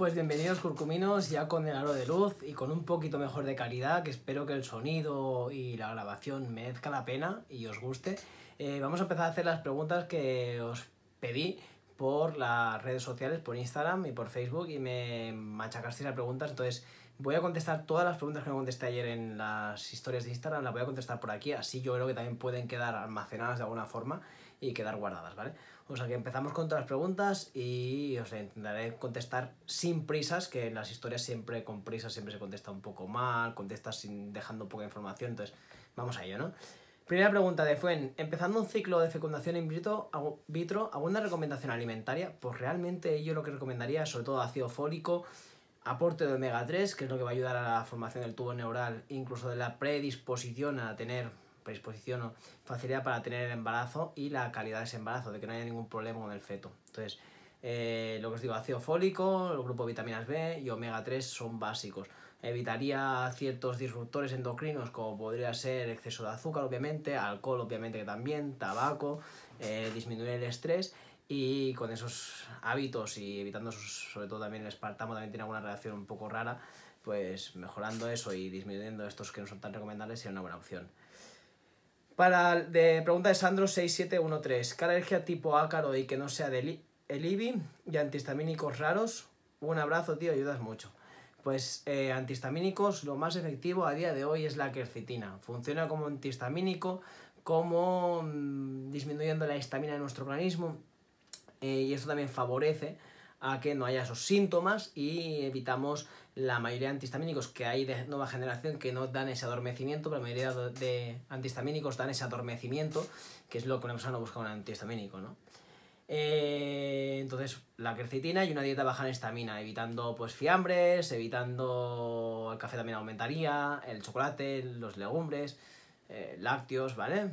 pues bienvenidos curcuminos ya con el aro de luz y con un poquito mejor de calidad, que espero que el sonido y la grabación merezca la pena y os guste. Eh, vamos a empezar a hacer las preguntas que os pedí por las redes sociales, por Instagram y por Facebook y me machacasteis las preguntas, entonces voy a contestar todas las preguntas que me contesté ayer en las historias de Instagram, las voy a contestar por aquí, así yo creo que también pueden quedar almacenadas de alguna forma y quedar guardadas, ¿vale? O sea que empezamos con todas las preguntas y os intentaré contestar sin prisas, que en las historias siempre con prisas siempre se contesta un poco mal, contestas sin dejando poca información, entonces vamos a ello, ¿no? Primera pregunta de Fuen, empezando un ciclo de fecundación in vitro, vitro, ¿alguna recomendación alimentaria? Pues realmente yo lo que recomendaría sobre todo ácido fólico, aporte de omega 3, que es lo que va a ayudar a la formación del tubo neural, incluso de la predisposición a tener predisposición o facilidad para tener el embarazo y la calidad de ese embarazo, de que no haya ningún problema con el feto. Entonces, eh, lo que os digo, ácido fólico, el grupo de vitaminas B y omega 3 son básicos. Evitaría ciertos disruptores endocrinos como podría ser exceso de azúcar, obviamente, alcohol, obviamente que también, tabaco, eh, disminuir el estrés y con esos hábitos y evitando sobre todo también el espartamo también tiene alguna reacción un poco rara, pues mejorando eso y disminuyendo estos que no son tan recomendables sería una buena opción. Para, de pregunta de Sandro6713. ¿Qué alergia tipo ácaro y que no sea de el IBI y antihistamínicos raros? Un abrazo, tío, ayudas mucho. Pues eh, antihistamínicos, lo más efectivo a día de hoy es la quercetina. Funciona como antihistamínico, como mm, disminuyendo la histamina de nuestro organismo. Eh, y esto también favorece a que no haya esos síntomas y evitamos la mayoría de antihistamínicos que hay de nueva generación que no dan ese adormecimiento, pero la mayoría de antihistamínicos dan ese adormecimiento, que es lo que una persona busca un antihistamínico, ¿no? Eh, entonces, la quercetina y una dieta baja en estamina, evitando pues fiambres, evitando el café también aumentaría, el chocolate, los legumbres, eh, lácteos, ¿vale?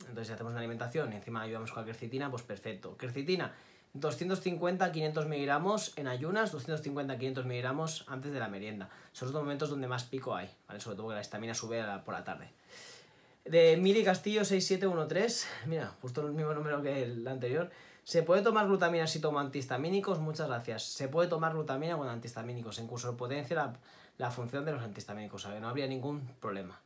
Entonces, si hacemos una alimentación y encima ayudamos con la quercetina, pues perfecto. Quercetina, 250-500 miligramos en ayunas, 250-500 miligramos antes de la merienda. Son los momentos donde más pico hay, ¿vale? Sobre todo que la estamina sube por la tarde. De Miri Castillo 6713, mira, justo el mismo número que el anterior. ¿Se puede tomar glutamina si tomo antihistamínicos? Muchas gracias. Se puede tomar glutamina con antihistamínicos. De potencia la, función de los antihistamínicos, no habría ningún problema.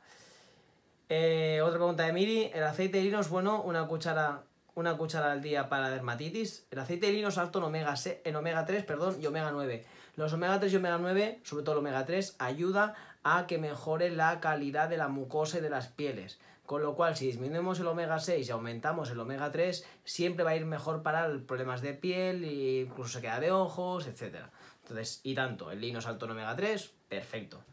Eh, otra pregunta de Miri. ¿El aceite de lino es bueno? Una cuchara una cuchara al día para dermatitis. El aceite de lino es alto en omega, en omega 3 perdón, y omega 9. Los omega 3 y omega 9, sobre todo el omega 3, ayuda a que mejore la calidad de la mucosa y de las pieles. Con lo cual, si disminuimos el omega 6 y aumentamos el omega 3, siempre va a ir mejor para problemas de piel, e incluso se queda de ojos, etc. Entonces, y tanto, el lino es alto en omega 3, perfecto.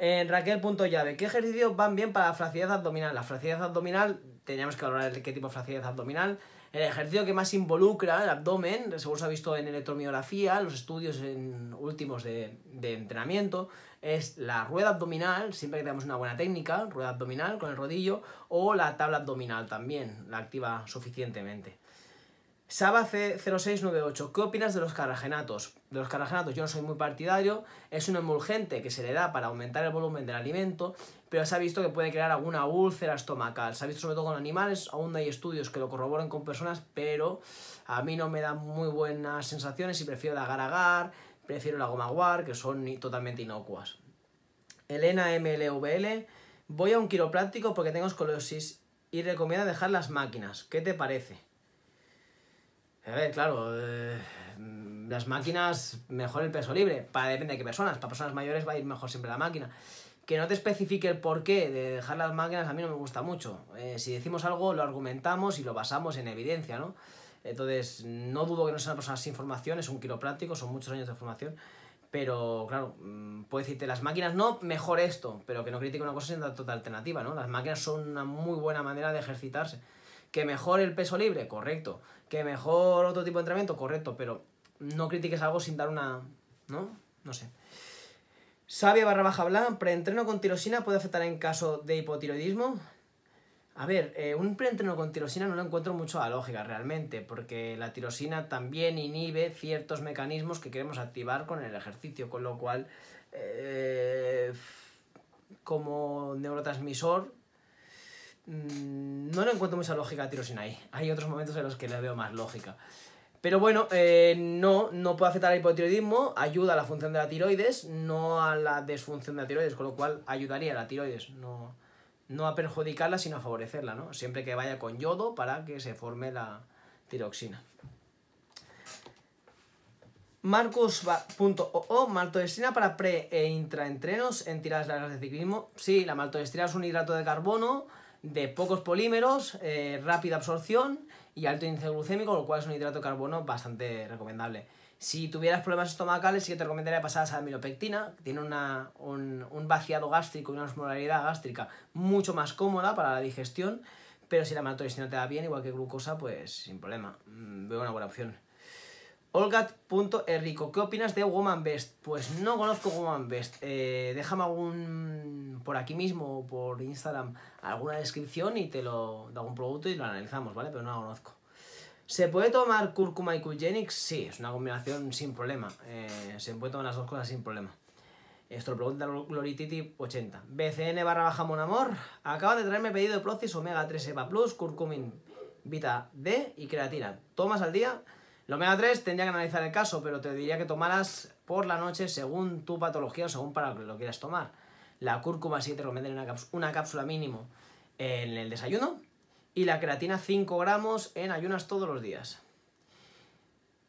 En Raquel.llave, ¿qué ejercicios van bien para la flacidez abdominal? La flacidez abdominal, teníamos que hablar de qué tipo de flacidez abdominal. El ejercicio que más involucra el abdomen, según se ha visto en electromiografía, los estudios en últimos de, de entrenamiento, es la rueda abdominal, siempre que tenemos una buena técnica, rueda abdominal con el rodillo, o la tabla abdominal también, la activa suficientemente. Saba C0698, ¿qué opinas de los carragenatos? De los carragenatos yo no soy muy partidario, es un emulgente que se le da para aumentar el volumen del alimento, pero se ha visto que puede crear alguna úlcera estomacal. Se ha visto sobre todo con animales, aún hay estudios que lo corroboren con personas, pero a mí no me da muy buenas sensaciones y prefiero la agar-agar, prefiero la goma guar, que son totalmente inocuas. Elena MLVL, voy a un quiropráctico porque tengo escoliosis y recomienda dejar las máquinas. ¿Qué te parece? A ver, claro, eh, las máquinas, mejor el peso libre, para depende de qué personas, para personas mayores va a ir mejor siempre la máquina. Que no te especifique el porqué de dejar las máquinas a mí no me gusta mucho. Eh, si decimos algo, lo argumentamos y lo basamos en evidencia, ¿no? Entonces, no dudo que no sea una persona sin formación, es un quiropráctico, son muchos años de formación, pero claro, mm, puede decirte, las máquinas no, mejor esto, pero que no critique una cosa sin total alternativa, ¿no? Las máquinas son una muy buena manera de ejercitarse. Que mejor el peso libre, correcto. Que mejor otro tipo de entrenamiento, correcto. Pero no critiques algo sin dar una... ¿No? No sé. Sabia barra baja blanca, preentreno con tirosina puede afectar en caso de hipotiroidismo. A ver, eh, un preentreno con tirosina no lo encuentro mucho a lógica realmente, porque la tirosina también inhibe ciertos mecanismos que queremos activar con el ejercicio, con lo cual, eh, como neurotransmisor, no le encuentro mucha lógica a tirosina ahí. Hay otros momentos en los que le veo más lógica. Pero bueno, eh, no, no puede afectar al hipotiroidismo, ayuda a la función de la tiroides, no a la desfunción de la tiroides, con lo cual ayudaría a la tiroides, no, no a perjudicarla, sino a favorecerla, ¿no? Siempre que vaya con yodo para que se forme la tiroxina. Marcus.oo, maltodextrina para pre e intraentrenos en tiradas largas de ciclismo. Sí, la maltodextrina es un hidrato de carbono de pocos polímeros, eh, rápida absorción y alto índice glucémico, lo cual es un hidrato de carbono bastante recomendable. Si tuvieras problemas estomacales, sí que te recomendaría pasar a la amilopectina, que tiene una, un, un, vaciado gástrico y una osmolaridad gástrica mucho más cómoda para la digestión, pero si la maltodextrina te da bien, igual que glucosa, pues sin problema. Mm, veo una buena opción. Olgat.errico, ¿qué opinas de Woman Best? Pues no conozco Woman Best. Eh, déjame algún por aquí mismo o por Instagram alguna descripción y te lo da algún producto y lo analizamos, ¿vale? Pero no lo conozco. ¿Se puede tomar cúrcuma y Culgenix? Sí, es una combinación sin problema. Eh, se puede tomar las dos cosas sin problema. Esto lo pregunta Glorititi80. BCN barra baja Monamor. Acaba de traerme pedido de Procis Omega 3 EVA Plus, curcumin, Vita D y creatina. ¿Tomas al día? El omega 3 tendría que analizar el caso, pero te diría que tomaras por la noche según tu patología o según para lo que lo quieras tomar. La cúrcuma sí te recomendaría una, una cápsula mínimo en el desayuno y la creatina 5 gramos en ayunas todos los días.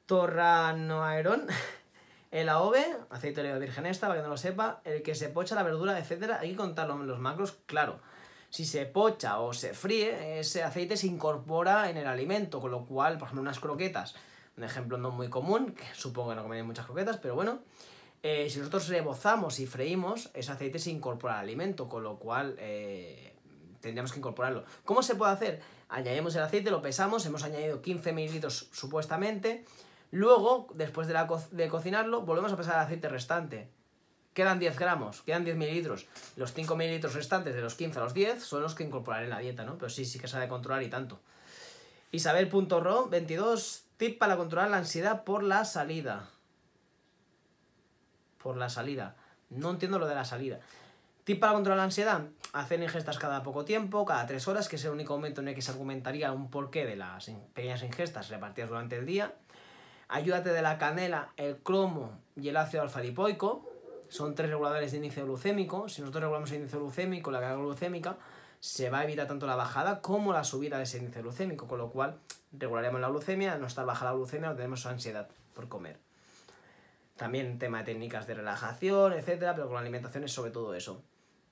Torranoaerón, el AOVE, aceite de virgen esta, para que no lo sepa, el que se pocha la verdura, etcétera, hay que contarlo en los macros, claro. Si se pocha o se fríe, ese aceite se incorpora en el alimento, con lo cual, por ejemplo, unas croquetas un ejemplo no muy común, que supongo que no comen muchas croquetas, pero bueno. Eh, si nosotros rebozamos y freímos, ese aceite se incorpora al alimento, con lo cual eh, tendríamos que incorporarlo. ¿Cómo se puede hacer? Añadimos el aceite, lo pesamos, hemos añadido 15 mililitros supuestamente. Luego, después de, cocinarlo, volvemos a pesar el aceite restante. Quedan 10 gramos, quedan 10 mililitros. Los 5 mililitros restantes de los 15 a los 10 son los que incorporaré en la dieta, ¿no? Pero sí, sí que se ha de controlar y tanto. Isabel.ro 22 Tip para controlar la ansiedad por la salida. Por la salida. No entiendo lo de la salida. Tip para controlar la ansiedad. Hacer ingestas cada poco tiempo, cada tres horas, que es el único momento en el que se argumentaría un porqué de las pequeñas ingestas repartidas durante el día. Ayúdate de la canela, el cromo y el ácido alfa-lipoico. Son tres reguladores de índice glucémico. Si nosotros regulamos el índice glucémico, la carga glucémica, se va a evitar tanto la bajada como la subida de ese índice glucémico, con lo cual regularemos la glucemia, no estar baja la glucemia, no tenemos ansiedad por comer. También tema de técnicas de relajación, etcétera, pero con la alimentación es sobre todo eso.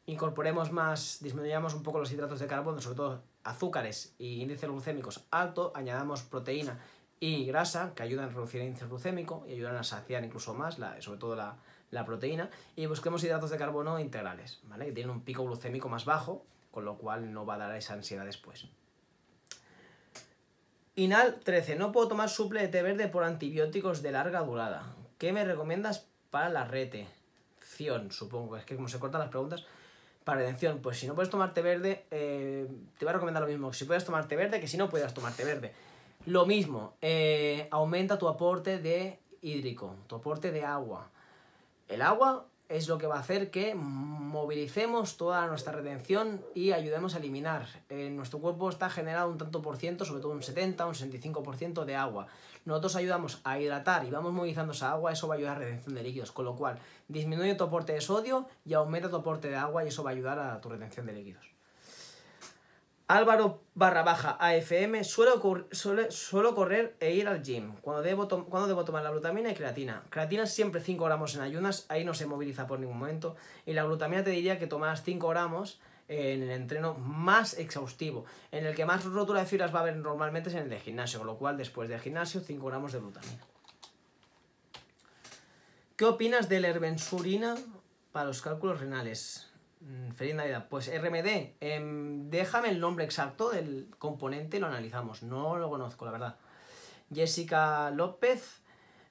Incorporemos más, disminuyamos un poco los hidratos de carbono, sobre todo azúcares y índices glucémicos alto, añadamos proteína y grasa que ayudan a reducir el índice glucémico y ayudan a saciar incluso más, la, sobre todo la, la proteína, y busquemos hidratos de carbono integrales, ¿vale? que tienen un pico glucémico más bajo, con lo cual no va a dar esa ansiedad después. Inal 13. No puedo tomar suple de té verde por antibióticos de larga durada. ¿Qué me recomiendas para la retención? Supongo, es que como se cortan las preguntas. Para retención, pues si no puedes tomar té verde, eh, te voy a recomendar lo mismo. Si puedes tomar té verde, que si no puedas tomar té verde. Lo mismo, eh, aumenta tu aporte de hídrico, tu aporte de agua. El agua es lo que va a hacer que movilicemos toda nuestra retención y ayudemos a eliminar. En nuestro cuerpo está generado un tanto por ciento, sobre todo un 70, un 65% de agua. Nosotros ayudamos a hidratar y vamos movilizando esa agua, eso va a ayudar a la retención de líquidos, con lo cual disminuye tu aporte de sodio y aumenta tu aporte de agua y eso va a ayudar a tu retención de líquidos. Álvaro barra baja AFM, suelo, suelo, correr e ir al gym. Cuando debo, debo tomar la glutamina y creatina? Creatina siempre 5 gramos en ayunas, ahí no se moviliza por ningún momento. Y la glutamina te diría que tomas 5 gramos en el entreno más exhaustivo. En el que más rotura de fibras va a haber normalmente es en el de gimnasio, con lo cual después del gimnasio 5 gramos de glutamina. ¿Qué opinas de la herbensurina para los cálculos renales? Mm, feliz Navidad. Pues RMD, em, déjame el nombre exacto del componente y lo analizamos. No lo conozco, la verdad. Jessica López,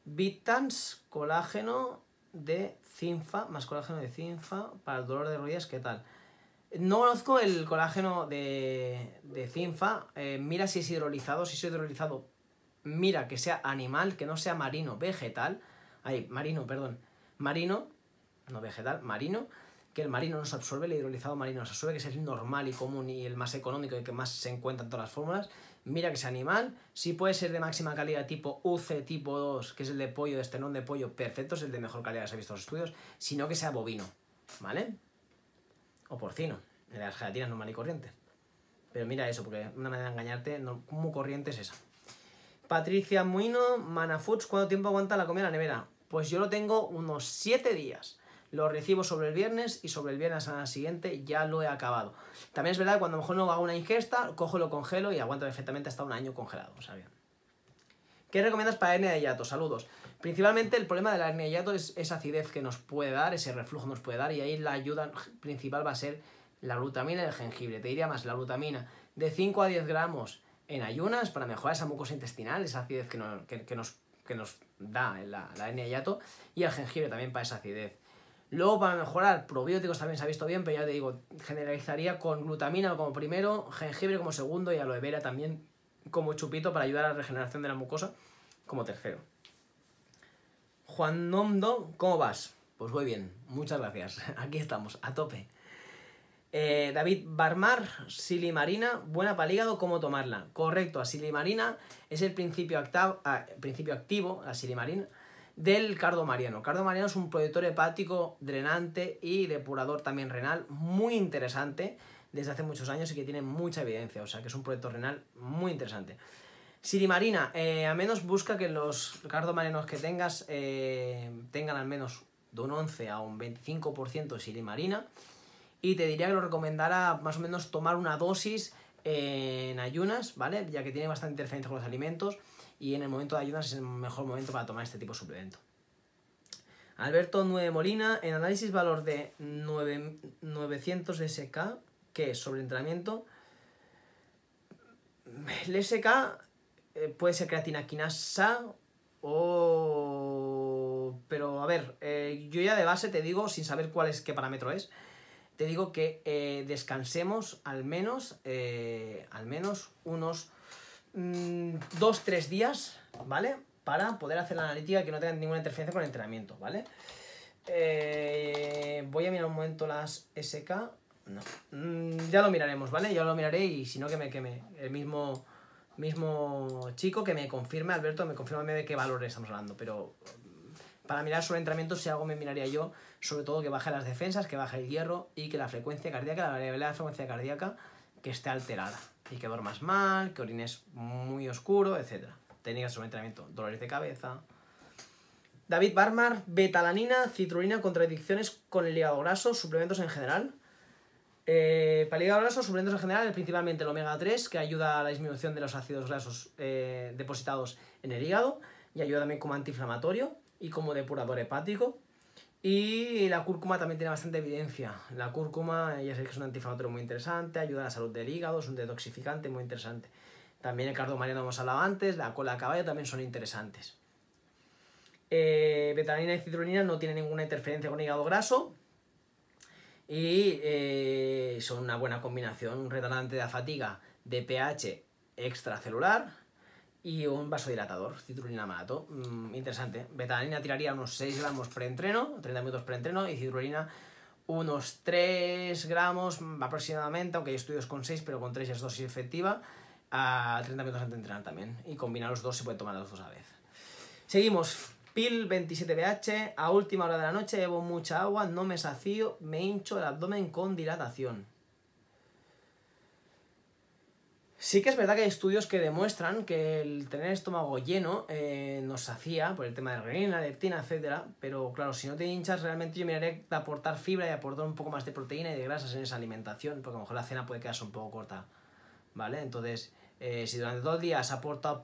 Bitans, colágeno de Cinfa, más colágeno de Cinfa para el dolor de rodillas, ¿qué tal? No conozco el colágeno de, de Cinfa. Eh, mira si es hidrolizado. Si es hidrolizado, mira que sea animal, que no sea marino, vegetal. Ay, marino, perdón. Marino, no vegetal, marino que el marino no se absorbe, el hidrolizado marino no se absorbe, que es el normal y común y el más económico y que más se encuentra en todas las fórmulas. mira que sea animal. Si puede ser de máxima calidad tipo UC tipo 2, que es el de pollo, de esternón de pollo, perfecto, es el de mejor calidad que se ha visto en los estudios, sino que sea bovino, ¿vale? O porcino, de las gelatinas normal y corriente. Pero mira eso, porque una manera de engañarte, no, muy corriente es esa. Patricia Muino, Mana Foods, ¿cuánto tiempo aguanta la comida en la nevera? Pues yo lo tengo unos 7 días. Lo recibo sobre el viernes y sobre el viernes a la siguiente ya lo he acabado. También es verdad que cuando a lo mejor no hago una ingesta, cojo, lo congelo y aguanto perfectamente hasta un año congelado. O. ¿Qué recomiendas para hernia de hiato? Saludos. Principalmente el problema de la hernia de hiato es esa acidez que nos puede dar, ese reflujo nos puede dar y ahí la ayuda principal va a ser la glutamina y el jengibre. Te diría más, la glutamina de 5 a 10 gramos en ayunas para mejorar esa mucosa intestinal, esa acidez que, nos, nos, da la, la hernia de hiato y el jengibre también para esa acidez. Luego, para mejorar, probióticos también se ha visto bien, pero ya te digo, generalizaría con glutamina como primero, jengibre como segundo y aloe vera también como chupito para ayudar a la regeneración de la mucosa como tercero. Juan Nondo, ¿cómo vas? Pues muy bien, muchas gracias. Aquí estamos, a tope. Eh, David Barmar, silimarina, buena para el hígado, ¿cómo tomarla? Correcto, la silimarina es el principio activo, la silimarina, del cardo mariano. Cardo mariano es un proyector hepático drenante y depurador también renal, muy interesante desde hace muchos años y que tiene mucha evidencia, o sea que es un proyecto renal muy interesante. Silimarina, eh, a menos busca que los cardomarianos que tengas eh, tengan al menos de un 11 a un 25% de silimarina y te diría que lo recomendara más o menos tomar una dosis en ayunas, ¿vale? Ya que tiene bastante interferencia con los alimentos y en el momento de ayunas es el mejor momento para tomar este tipo de suplemento. Alberto 9 Molina, en análisis valor de 9, 900 SK, que es sobre entrenamiento, el SK eh, puede ser creatina quinasa o... Pero a ver, eh, yo ya de base te digo, sin saber cuál es, qué parámetro es, te digo que eh, descansemos al menos, al menos unos Mm, dos, tres días, ¿vale? Para poder hacer la analítica que no tenga ninguna interferencia con el entrenamiento, ¿vale? Eh, voy a mirar un momento las SK. No. Mm, ya lo miraremos, ¿vale? Ya lo miraré y si no que me queme. El mismo, mismo chico que me confirme, Alberto, me confirma de qué valores estamos hablando. Pero mm, para mirar sobre entrenamiento, si algo me miraría yo, sobre todo que baje las defensas, que baje el hierro y que la frecuencia cardíaca, la variabilidad de frecuencia cardíaca, que esté alterada y que duermas mal, que orines muy oscuro, etc. Técnicas de entrenamiento, dolores de cabeza. David Barmar, betalanina, citrulina, contradicciones con el hígado graso, suplementos en general. Eh, para el hígado graso, suplementos en general, principalmente el omega 3, que ayuda a la disminución de los ácidos grasos eh, depositados en el hígado y ayuda también como antiinflamatorio y como depurador hepático. Y la cúrcuma también tiene bastante evidencia. La cúrcuma, ya sé que es un antiinflamatorio muy interesante, ayuda a la salud del hígado, es un detoxificante muy interesante. También el cardo mariano hemos hablado antes, la cola de caballo también son interesantes. Eh, betanina y citrulina no tienen ninguna interferencia con hígado graso y eh, son una buena combinación, un retardante de la fatiga de pH extracelular y un vasodilatador, citrulina malato. Mm, interesante. Betanina tiraría unos 6 gramos preentreno, 30 minutos preentreno, y citrulina unos 3 gramos aproximadamente, aunque hay estudios con 6, pero con 3 es dosis efectiva, a 30 minutos antes de entrenar también. Y combinar los dos se puede tomar los dos a la vez. Seguimos. PIL 27BH, a última hora de la noche bebo mucha agua, no me sacío, me hincho el abdomen con dilatación. Sí que es verdad que hay estudios que demuestran que el tener estómago lleno eh, nos hacía, por el tema de renina, leptina, etcétera, pero claro, si no te hinchas, realmente yo miraré de aportar fibra y aportar un poco más de proteína y de grasas en esa alimentación, porque a lo mejor la cena puede quedarse un poco corta, ¿vale? Entonces, eh, si durante todo el día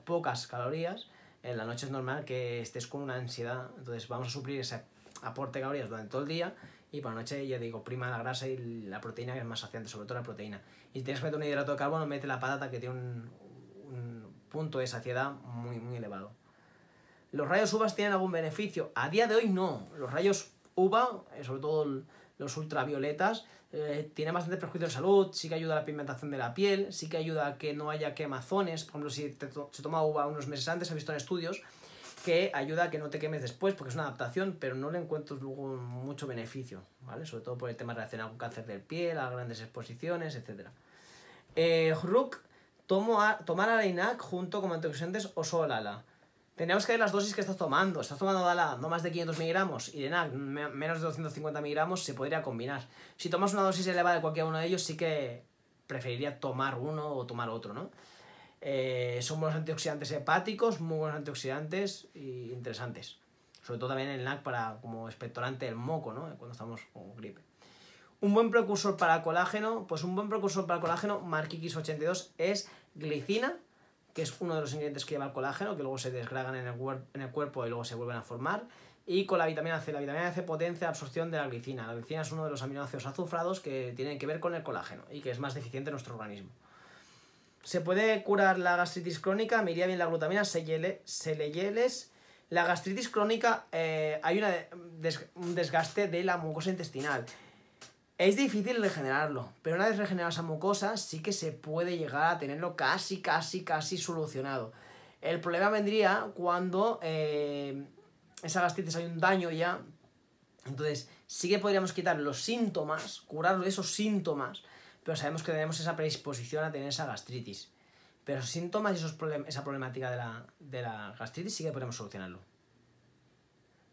pocas calorías, en la noche es normal que estés con una ansiedad, entonces vamos a suplir ese aporte de calorías durante todo el día y por la noche ya digo, prima la grasa y la proteína que es más saciante, sobre todo la proteína. Y si tienes que meter un hidrato de carbono, mete la patata que tiene un, punto de saciedad muy, muy elevado. ¿Los rayos UVA tienen algún beneficio? A día de hoy no. Los rayos UVA, eh, sobre todo los ultravioletas, eh, tienen bastante perjuicio de salud, sí que ayuda a la pigmentación de la piel, sí que ayuda a que no haya quemazones. Por ejemplo, si se toma uva unos meses antes, he visto en estudios que ayuda a que no te quemes después, porque es una adaptación, pero no le encuentro luego mucho beneficio, ¿vale? Sobre todo por el tema relacionado con cáncer de piel, a grandes exposiciones, etc. Eh, Rook, Tomo a- tomar Alainac junto con antioxidantes o solo ala. Tendríamos que ver las dosis que estás tomando. Estás tomando Dala no más de 500 miligramos y de NAC me- menos de 250 miligramos, se podría combinar. Si tomas una dosis elevada de cualquiera uno de ellos, sí que preferiría tomar uno o tomar otro, ¿no? Eh, son buenos antioxidantes hepáticos, muy buenos antioxidantes y interesantes. Sobre todo también el NAC para como expectorante del moco, ¿no? Cuando estamos con gripe. Un buen precursor para colágeno, pues un buen precursor para colágeno, Markikis 82, es glicina, que es uno de los ingredientes que lleva el colágeno, que luego se desgragan en el, en el cuerpo y luego se vuelven a formar. Y con la vitamina C. La vitamina C potencia la absorción de la glicina. La glicina es uno de los aminoácidos azufrados que tienen que ver con el colágeno y que es más deficiente en nuestro organismo. Se puede curar la gastritis crónica, me iría bien la glutamina, selele- seleyeles. La gastritis crónica, eh, hay una de- des- un desgaste de la mucosa intestinal. Es difícil regenerarlo, pero una vez regenerada esa mucosa, sí que se puede llegar a tenerlo casi, casi, casi solucionado. El problema vendría cuando eh, esa gastritis hay un daño ya. Entonces, sí que podríamos quitar los síntomas, curar esos síntomas, pero sabemos que tenemos esa predisposición a tener esa gastritis. Pero esos síntomas y esos problem- esa problemática de la, de la gastritis sí que podemos solucionarlo.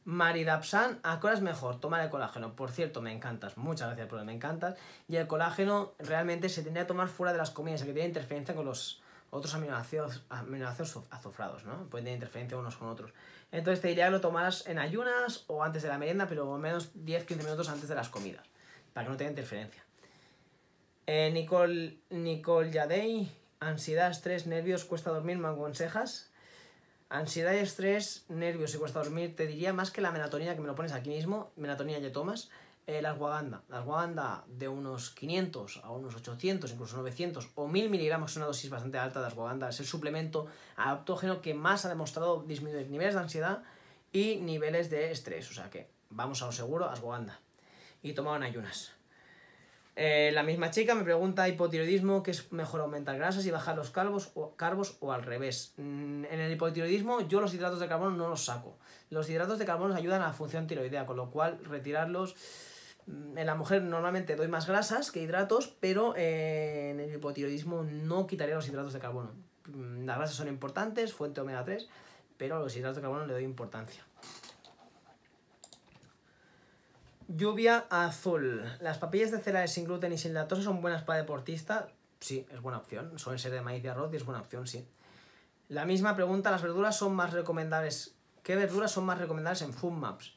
Maridapsan, ¿a es mejor? Tomar el colágeno. Por cierto, me encantas. Muchas gracias por el me encantas. Y el colágeno realmente se tendría que tomar fuera de las comidas, que tiene interferencia con los otros aminoácidos, aminoácidos azufrados, ¿no? Pueden tener interferencia unos con otros. Entonces te diría que lo tomaras en ayunas o antes de la merienda, pero al menos 10-15 minutos antes de las comidas, para que no tenga interferencia. Eh, Nicole, Nicole Yadei, ansiedad, estrés, nervios, cuesta dormir, ¿me aconsejas? Ansiedad estrés, nervios y cuesta dormir, te diría más que la melatonina que me lo pones aquí mismo, melatonina ya tomas, eh, la ashwagandha. La de unos 500 a unos 800, incluso 900 o 1000 miligramos es una dosis bastante alta de ashwagandha. Es el suplemento adaptógeno que más ha demostrado disminuir niveles de ansiedad y niveles de estrés. O sea que vamos a lo seguro, ashwagandha. Y tomaban ayunas. Eh, la misma chica me pregunta hipotiroidismo, ¿qué es mejor aumentar grasas y bajar los carbos o, carbos o al revés? Mm, En el hipotiroidismo yo los hidratos de carbono no los saco. Los hidratos de carbono ayudan a la función tiroidea, con lo cual retirarlos... mm, En la mujer normalmente doy más grasas que hidratos, pero eh, en el hipotiroidismo no quitaría los hidratos de carbono. Mm, Las grasas son importantes, fuente omega 3, pero a los hidratos de carbono le doy importancia. Lluvia azul. Las papillas de cereales sin gluten y sin lactosa son buenas para deportistas. Sí, es buena opción. Suelen ser de maíz y arroz y es buena opción, sí. La misma pregunta, ¿las verduras son más recomendables? ¿Qué verduras son más recomendables en Food Maps?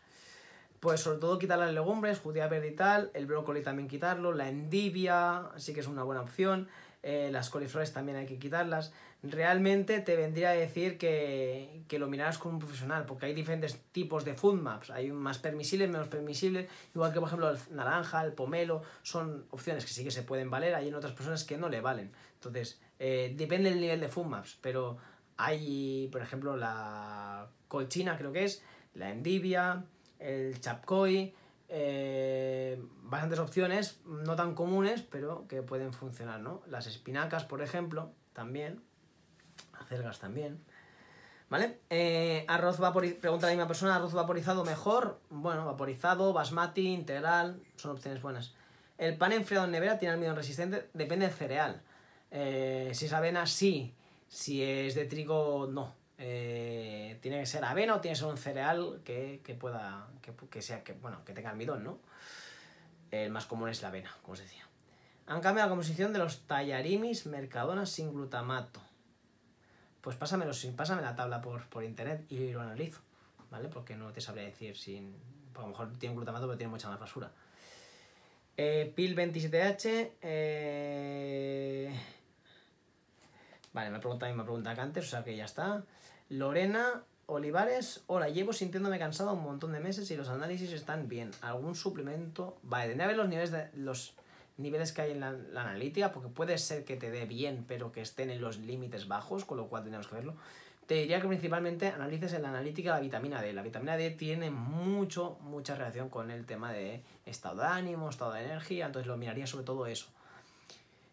Pues sobre todo quitar las legumbres, judía verde y tal, el brócoli también quitarlo, la endivia sí que es una buena opción, eh, las coliflores también hay que quitarlas. Realmente te vendría a decir que, que lo miraras con un profesional, porque hay diferentes tipos de food maps, hay más permisibles, menos permisibles, igual que por ejemplo el naranja, el pomelo, son opciones que sí que se pueden valer, hay en otras personas que no le valen. Entonces, eh, depende del nivel de food maps, pero hay, por ejemplo, la colchina creo que es, la endivia, el chapcoy, eh, bastantes opciones, no tan comunes, pero que pueden funcionar, ¿no? Las espinacas, por ejemplo, también, acelgas también. ¿Vale? Eh, arroz vaporizado, pregunta la misma persona, ¿arroz vaporizado mejor? Bueno, vaporizado, basmati, integral, son opciones buenas. El pan enfriado en nevera tiene almidón resistente, depende del cereal. Eh, si es avena, sí. Si es de trigo, no. Eh, tiene que ser avena o tiene que ser un cereal que, que pueda, que, que sea, que, bueno, que tenga almidón, ¿no? El más común es la avena, como os decía. Han cambiado la composición de los tallarimis mercadona sin glutamato. Pues pásamelo, pásame la tabla por, por internet y lo analizo, ¿vale? Porque no te sabría decir sin... A lo mejor tiene glutamato, pero tiene mucha más basura. Eh, PIL 27H. eh, Vale, me pregunta la misma pregunta que antes, o sea que ya está. Lorena Olivares, hola, llevo sintiéndome cansado un montón de meses y los análisis están bien. ¿Algún suplemento? Vale, tendría que ver los niveles, de, los niveles que hay en la, la analítica, porque puede ser que te dé bien, pero que estén en los límites bajos, con lo cual tenemos que verlo. Te diría que principalmente analices en la analítica la vitamina D. La vitamina D tiene mucho, mucha relación con el tema de estado de ánimo, estado de energía, entonces lo miraría sobre todo eso.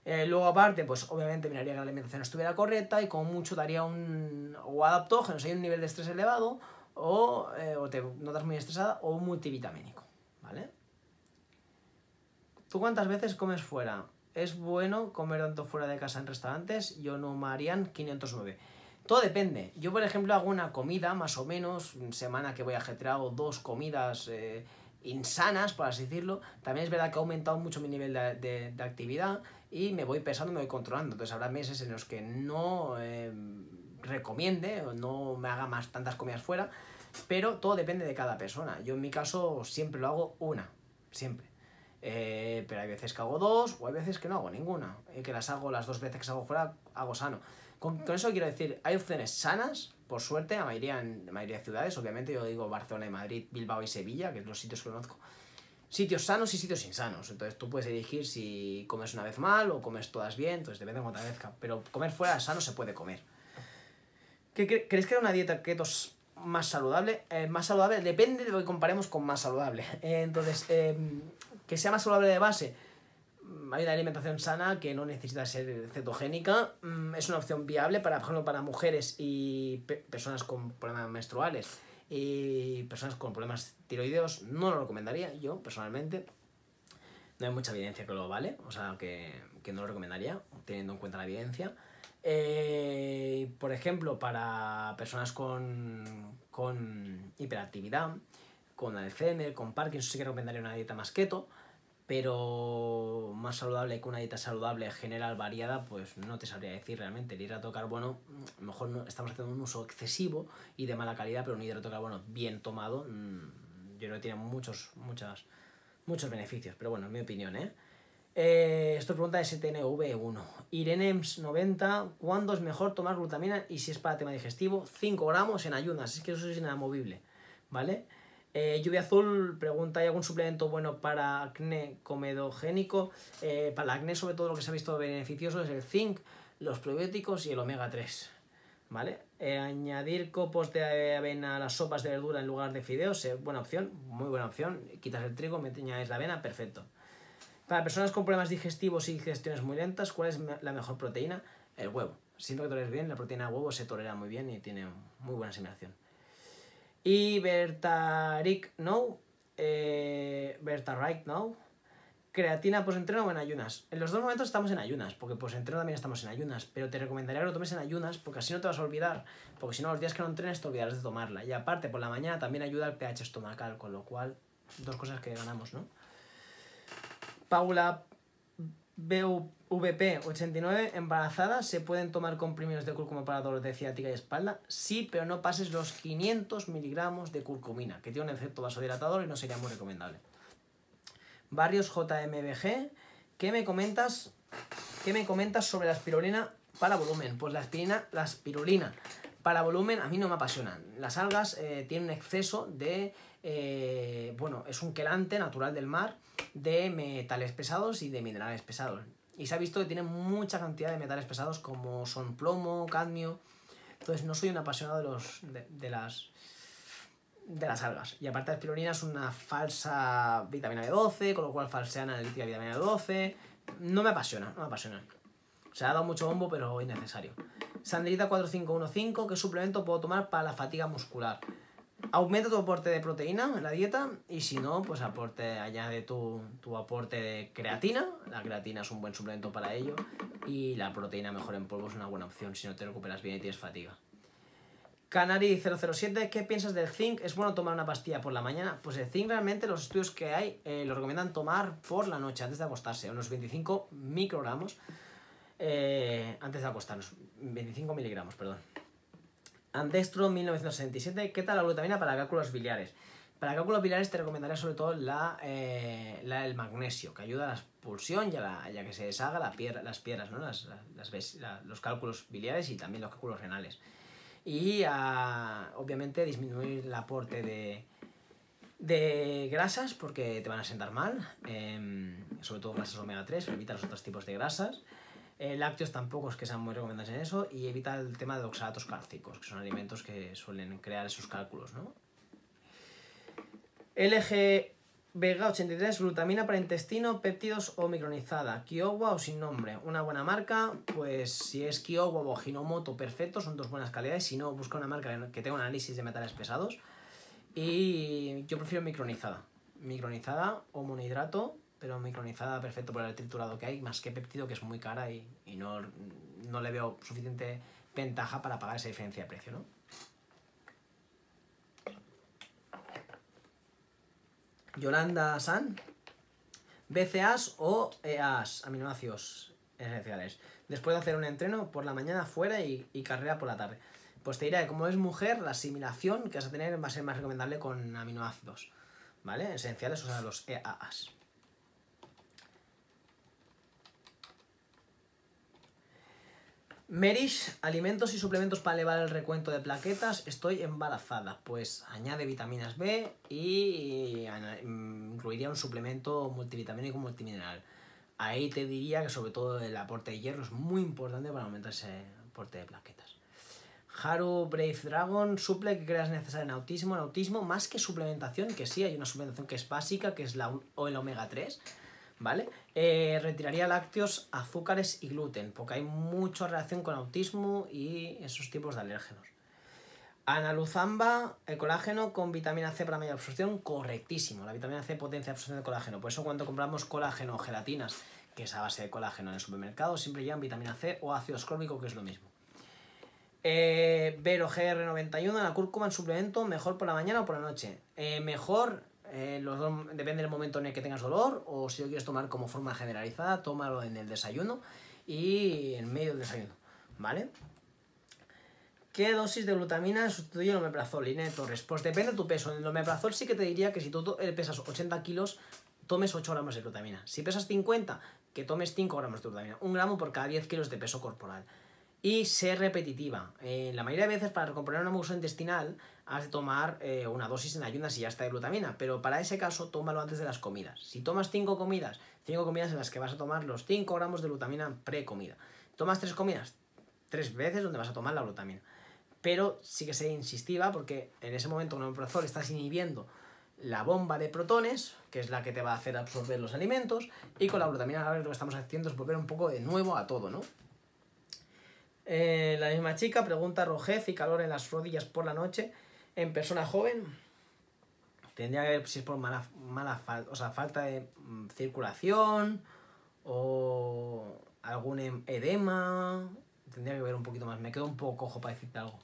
Eh, luego aparte, pues obviamente miraría que la alimentación estuviera correcta y como mucho daría un o adaptógenos, hay un nivel de estrés elevado o, eh, o te notas muy estresada o un multivitamínico, ¿vale? ¿Tú cuántas veces comes fuera? ¿Es bueno comer tanto fuera de casa en restaurantes? Yo no me harían 509. Todo depende. Yo, por ejemplo, hago una comida, más o menos, semana que voy ajetreado, dos comidas eh, insanas, por así decirlo. También es verdad que ha aumentado mucho mi nivel de, de, actividad y me voy pesando, me voy controlando. Entonces habrá meses en los que no eh, recomiende o no me haga más tantas comidas fuera, pero todo depende de cada persona. Yo en mi caso siempre lo hago una, siempre. Eh, pero hay veces que hago dos o hay veces que no hago ninguna. Y que las hago las dos veces que hago fuera, hago sano. Con, eso quiero decir, hay opciones sanas, por suerte, la mayoría en la mayoría de ciudades, obviamente yo digo Barcelona y Madrid, Bilbao y Sevilla, que son los sitios que conozco. Sitios sanos y sitios insanos. Entonces tú puedes elegir si comes una vez mal o comes todas bien, entonces depende de cuánta vez. Pero comer fuera sano se puede comer. ¿Qué, ¿Crees que era una dieta keto más saludable? Eh, más saludable depende de lo que comparemos con más saludable. entonces, em, que sea más saludable de base, mm, hay una alimentación sana que no necesita ser cetogénica. Mm, es una opción viable para, por ejemplo, para mujeres y personas con problemas menstruales y personas con problemas tiroideos. No lo recomendaría yo, personalmente. No hay mucha evidencia que lo vale, o sea, que, que no lo recomendaría, teniendo en cuenta la evidencia. Eh, por ejemplo, para personas con, con hiperactividad, con Alzheimer, con Parkinson, sí que recomendaría una dieta más keto pero más saludable que una dieta saludable general variada, pues no te sabría decir realmente. El hidrato de carbono, a lo mejor no, estamos haciendo un uso excesivo y de mala calidad, pero un hidrato de carbono bien tomado, mm, yo creo que tiene muchos, muchas, muchos beneficios. Pero bueno, en mi opinión, ¿eh? eh esto pregunta de STNV1. Irenems90, ¿cuándo es mejor tomar glutamina y si es para tema digestivo? 5 gramos en ayunas, es que eso es inamovible, ¿vale? Eh, Lluvia Azul pregunta, ¿hay algún suplemento bueno para acné comedogénico? Eh, para el acné, sobre todo, lo que se ha visto beneficioso es el zinc, los probióticos y el omega 3. ¿Vale? Eh, añadir copos de avena a las sopas de verdura en lugar de fideos, es buena opción, muy buena opción. Quitas el trigo, añades la avena, perfecto. Para personas con problemas digestivos y digestiones muy lentas, ¿cuál es la mejor proteína? El huevo. Siempre que toleres bien, la proteína de huevo se tolera muy bien y tiene muy buena asimilación. Y Bertarik No, eh, Bertarik No, creatina post-entreno o en ayunas. En los dos momentos estamos en ayunas, porque post-entreno también estamos en ayunas, pero te recomendaría que lo tomes en ayunas, porque así no te vas a olvidar, porque si no, los días que no entrenes te olvidarás de tomarla. Y aparte, por la mañana también ayuda al pH estomacal, con lo cual, dos cosas que ganamos, ¿no? Paula BVP89, embarazada, ¿se pueden tomar comprimidos de cúrcuma para dolor de ciática y espalda? Sí, pero no pases los 500 miligramos de curcumina, que tiene un efecto vasodilatador y no sería muy recomendable. Barrios JMBG, ¿qué me comentas, qué me comentas sobre la espirulina para volumen? Pues la aspirina, la espirulina para volumen a mí no me apasionan. Las algas eh, tienen un exceso de, eh, bueno, es un quelante natural del mar de metales pesados y de minerales pesados. Y se ha visto que tiene mucha cantidad de metales pesados como son plomo, cadmio. Entonces no soy un apasionado de, los, de, las de las algas. Y aparte la espirulina es una falsa vitamina B12, con lo cual falsean analítica vitamina B12. No me apasiona, no me apasiona. Se ha dado mucho bombo, pero innecesario. Sandrita 4515, ¿qué suplemento puedo tomar para la fatiga muscular? Aumenta tu aporte de proteína en la dieta y si no, pues aporte, añade tu, tu aporte de creatina. La creatina es un buen suplemento para ello y la proteína mejor en polvo es una buena opción si no te recuperas bien y tienes fatiga. Canari007, ¿qué piensas del zinc? ¿Es bueno tomar una pastilla por la mañana? Pues el zinc realmente los estudios que hay eh, lo recomiendan tomar por la noche antes de acostarse, unos 25 microgramos eh, antes de acostarnos. 25 miligramos, perdón. Andestro 1967. ¿Qué tal la glutamina para cálculos biliares? Para cálculos biliares te recomendaría sobre todo la, eh, el magnesio, que ayuda a la expulsión y a, que se deshaga la las piedras, ¿no? las, los cálculos biliares y también los cálculos renales. Y obviamente disminuir el aporte de, de grasas porque te van a sentar mal, em, sobre todo grasas omega 3, evita los otros tipos de grasas. Eh, lácteos tampoco es que sean muy recomendados en eso y evita el tema de oxalatos cálcicos, que son alimentos que suelen crear esos cálculos. ¿no? LG Vega 83, glutamina para intestino, péptidos o micronizada, Kiowa o sin nombre. Una buena marca, pues si es Kiowa o Hinomoto, perfecto, son dos buenas calidades. Si no, busca una marca que tenga un análisis de metales pesados. Y yo prefiero micronizada. Micronizada o monohidrato pero micronizada perfecto por el triturado que hay, más que peptido que es muy cara y, y no, no le veo suficiente ventaja para pagar esa diferencia de precio, ¿no? Yolanda San, BCAs o EAs, aminoácidos esenciales. Después de hacer un entreno por la mañana fuera y, y carrera por la tarde. Pues te diré como es mujer, la asimilación que vas a tener va a ser más recomendable con aminoácidos, ¿vale? Esenciales, o sea, los EAs. Merish, alimentos y suplementos para elevar el recuento de plaquetas. Estoy embarazada. Pues añade vitaminas B y mm, incluiría un suplemento multivitamínico multimineral. Ahí te diría que sobre todo el aporte de hierro es muy importante para aumentar ese aporte de plaquetas. Haru Brave Dragon, suple que creas necesario en autismo. En autismo, más que suplementación, que sí, hay una suplementación que es básica, que es la, o el omega 3 ¿vale? Eh, retiraría lácteos, azúcares y gluten, porque hay mucha relación con autismo y esos tipos de alérgenos. Analuzamba, el colágeno con vitamina C para mayor absorción, correctísimo. La vitamina C potencia absorción de colágeno. Por eso cuando compramos colágeno o gelatinas, que es a base de colágeno en el supermercado, siempre llevan vitamina C o ácido ascórbico, que es lo mismo. Eh, Vero GR91, la cúrcuma en suplemento, mejor por la mañana o por la noche. Eh, mejor eh, depende del momento en el que tengas dolor o si lo quieres tomar como forma generalizada, tómalo en el desayuno y en medio del desayuno, ¿vale? ¿Qué dosis de glutamina sustituye el omeprazol? Inés Torres. Pues depende de tu peso. En el omeprazol sí que te diría que si tú eh, pesas 80 kilos, tomes 8 gramos de glutamina. Si pesas 50, que tomes 5 gramos de glutamina. Un gramo por cada 10 kilos de peso corporal y ser repetitiva. Eh, la mayoría de veces para recomponer una mucosa intestinal has de tomar eh, una dosis en ayunas y ya está de glutamina, pero para ese caso tómalo antes de las comidas. Si tomas 5 comidas, 5 comidas en las que vas a tomar los 5 gramos de glutamina pre-comida. Tomas 3 comidas, 3 veces donde vas a tomar la glutamina. Pero sí que sé insistiva porque en ese momento con el omeprazol estás inhibiendo la bomba de protones, que es la que te va a hacer absorber los alimentos, y con la glutamina lo que estamos haciendo es volver un poco de nuevo a todo, ¿no? Eh, la misma chica pregunta rojez y calor en las rodillas por la noche en persona joven. Tendría que ver si es por mala, mala o sea, falta de mm, circulación o algún em, edema. Tendría que ver un poquito más. Me quedo un poco cojo para decirte algo.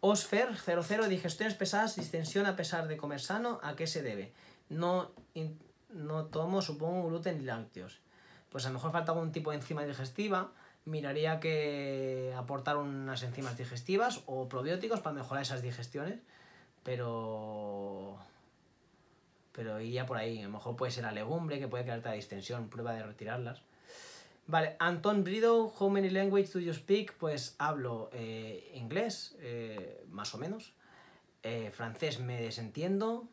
Osfer 00, digestiones pesadas, distensión a pesar de comer sano, ¿a qué se debe? No, no tomo, supongo, gluten y lácteos. Pues a lo mejor falta algún tipo de enzima digestiva miraría que aportar unas enzimas digestivas o probióticos para mejorar esas digestiones, pero pero iría por ahí. A lo mejor puede ser la legumbre que puede crearte la distensión, prueba de retirarlas. Vale, Anton Brido, How many languages do you speak? Pues hablo eh, inglés, eh, más o menos. Eh, francés me desentiendo.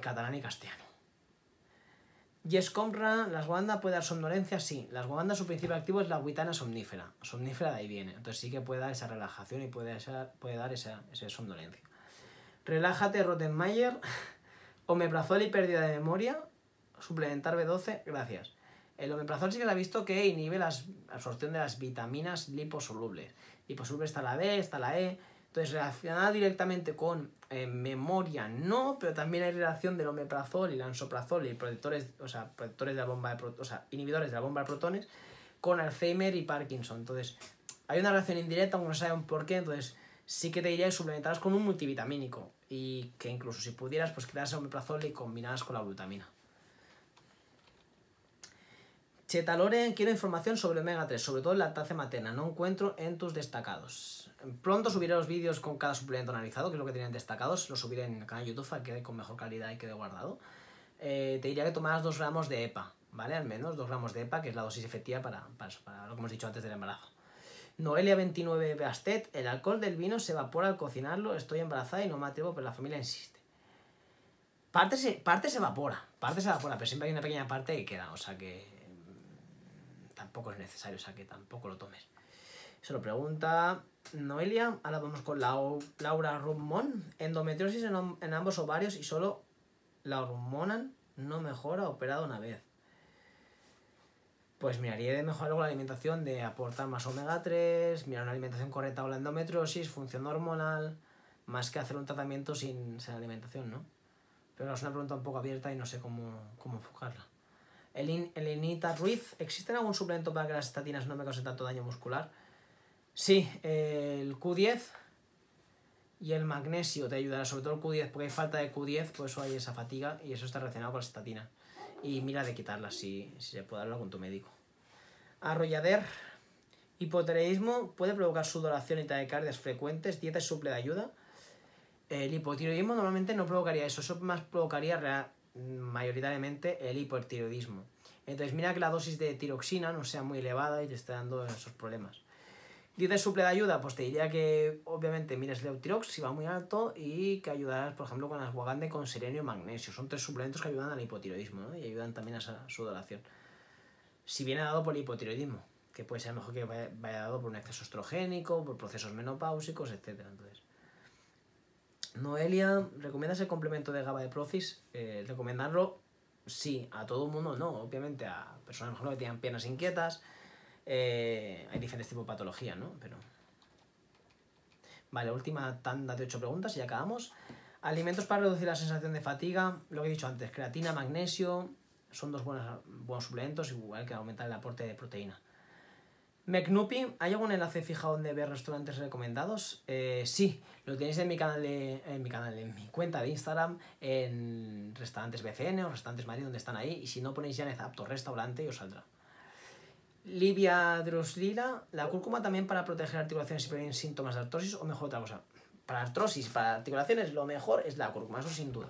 catalán y castellano. Yes Compra, las guandas puede dar somnolencia, sí. Las guandas su principio activo es la guitana somnífera. Somnífera de ahí viene. Entonces sí que puede dar esa relajación y puede, puede dar esa, somnolencia. Relájate, Rottenmeier. Omeprazol y pérdida de memoria. Suplementar B12, gracias. El omeprazol sí que se ha visto que inhibe la absorción de las vitaminas liposolubles. Liposolubles está la D, está la E. Entonces, relacionada directamente con eh, memoria, no, pero también hay relación del omeprazol y el ansoprazol y protectores, o sea, protectores de la bomba de o sea, inhibidores de la bomba de protones con Alzheimer y Parkinson. Entonces, hay una relación indirecta, aunque no saben por qué, entonces sí que te diría que suplementarás con un multivitamínico y que incluso si pudieras, pues creas omeprazol y combinadas con la glutamina. Chetaloren, quiero información sobre omega 3, sobre todo en lactancia materna. No encuentro en tus destacados. Pronto subiré los vídeos con cada suplemento analizado, que es lo que tienen destacados. Lo subiré en el canal YouTube para que quede con mejor calidad y quede guardado. Eh, te diría que tomaras 2 gramos de EPA, ¿vale? Al menos 2 gramos de EPA, que es la dosis efectiva para, para, lo que hemos dicho antes del embarazo. Noelia 29 Bastet, el alcohol del vino se evapora al cocinarlo, estoy embarazada y no me atrevo, pero la familia insiste. Parte se, parte se evapora, parte se evapora, pero siempre hay una pequeña parte que queda, o sea que tampoco es necesario, o sea que tampoco lo tomes. Se lo pregunta Noelia. Ahora vamos con Laura Rumón. Endometriosis en, ambos ovarios y solo la hormonan no mejora operado una vez. Pues miraría de mejorar la alimentación, de aportar más omega 3, mirar una alimentación correcta o la endometriosis, función hormonal, más que hacer un tratamiento sin, sin alimentación, ¿no? pero es una pregunta un poco abierta y no sé cómo, cómo enfocarla. Elenita Ruiz, ¿existe algún suplemento para que las estatinas no me causen tanto daño muscular? Sí, el Q10 y el magnesio te ayudará, sobre todo el Q10, porque hay falta de Q10, por eso hay esa fatiga y eso está relacionado con la estatina. Y mira de quitarla si, si se puede hablar con tu médico. Arrollader, hipotiroidismo puede provocar sudoración y taquicardias frecuentes, dieta y suple de ayuda. El hipotiroidismo normalmente no provocaría eso, eso más provocaría mayoritariamente el hipotiroidismo. Entonces mira que la dosis de tiroxina no sea muy elevada y te esté dando esos problemas. Dices suple de ayuda, pues te diría que obviamente mires Leutirox si va muy alto y que ayudarás, por ejemplo, con ashwagandha con selenio y magnesio. Son tres suplementos que ayudan al hipotiroidismo y ayudan también a esa sudoración. Si viene dado por hipotiroidismo, que puede ser mejor que vaya, dado por un exceso estrogénico, por procesos menopáusicos, etc. Entonces, Noelia, ¿recomiendas el complemento de GABA de Procis? Eh, recomendarlo, sí, a todo el mundo no, obviamente a personas que tienen piernas inquietas, eh, hay diferentes tipos de patología, ¿no? Pero... Vale, última tanda de ocho preguntas y acabamos. Alimentos para reducir la sensación de fatiga, lo que he dicho antes, creatina, magnesio, son dos buenos, buenos suplementos, igual que aumentar el aporte de proteína. McNupi, ¿hay algún enlace fijado donde ver restaurantes recomendados? Eh, sí, lo tenéis en mi canal de, en mi canal, en mi cuenta de Instagram, en restaurantes BCN o restaurantes Madrid, donde están ahí, y si no ponéis ya en apto restaurante y os saldrá. Livia Droslila, la cúrcuma también para proteger articulaciones si previenen síntomas de artrosis o mejor otra cosa. Para artrosis, para articulaciones, lo mejor es la cúrcuma, eso sin duda.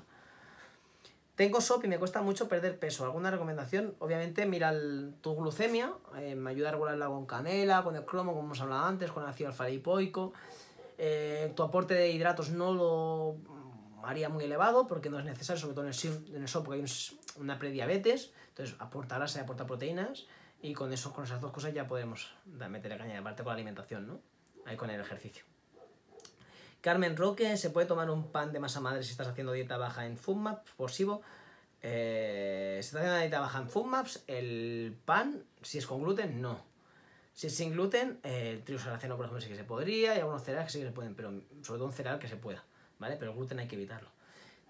Tengo SOP y me cuesta mucho perder peso. ¿Alguna recomendación? Obviamente, mira tu glucemia, eh, me ayuda a regularla con canela, con el cromo, como hemos hablado antes, con ácido alfa lipoico. Eh, tu aporte de hidratos no lo haría muy elevado porque no es necesario, sobre todo en el, SOP porque hay una prediabetes, entonces aporta grasa y aporta proteínas y con eso, con esas dos cosas ya podemos meterle caña, aparte con la alimentación, ¿no? Ahí con el ejercicio. Carmen Roque, ¿se puede tomar un pan de masa madre si estás haciendo dieta baja en FoodMaps? Posivo. Eh, si estás haciendo dieta baja en FoodMaps, el pan, si es con gluten, no. Si es sin gluten, el trigo por ejemplo, sí que se podría, y algunos cereales que sí que se pueden, pero sobre todo un cereal que se pueda, ¿vale? Pero el gluten hay que evitarlo.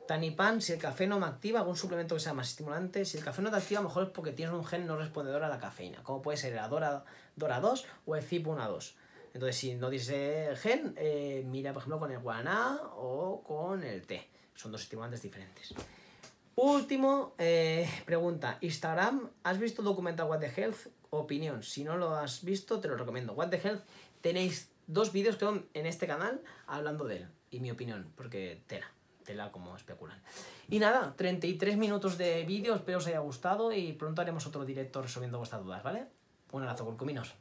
Tanipan, si el café no me activa, algún suplemento que sea más estimulante. Si el café no te activa, mejor es porque tienes un gen no respondedor a la cafeína, como puede ser el Dora, Dora 2 o el CIP1A2. Entonces, si no dice gen, eh, mira, por ejemplo, con el guaraná o con el té. Son dos estimulantes diferentes. Último, eh, pregunta. Instagram, ¿has visto documental What the Health? Opinión. Si no lo has visto, te lo recomiendo. What the Health, tenéis dos vídeos son en este canal hablando de él. Y mi opinión, porque tela, tela como especulan. Y nada, 33 minutos de vídeo, espero os haya gustado y pronto haremos otro directo resolviendo vuestras dudas, ¿vale? Un abrazo, curcuminos.